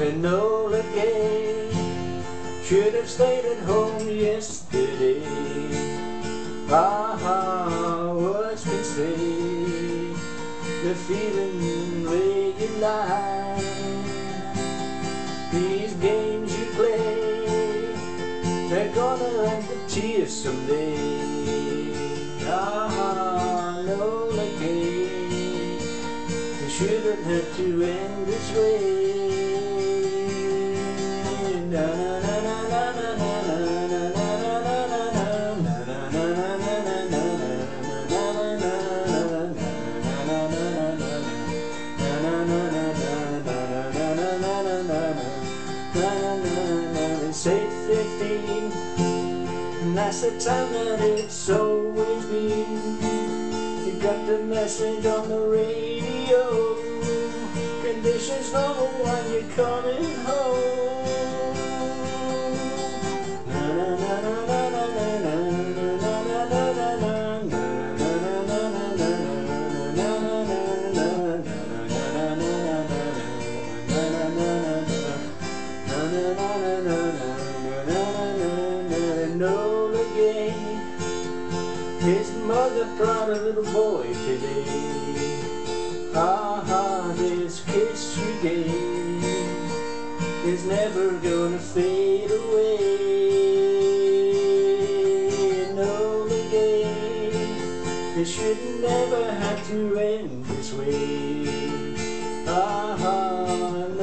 Enola Gay should have stayed at home yesterday. Ah, what's been said? The feeling where you lie. These games you play, they're gonna end the tears someday. Ah, Enola Gay, you shouldn't have to end this way. 8.15 and that's the time that it's always been. You got the message on the radio. Conditions normal when you're coming home His mother brought a little boy today. Ah, ah, this kiss you gave is never gonna fade away. No, the game, it should never have to end this way. Ah, ah,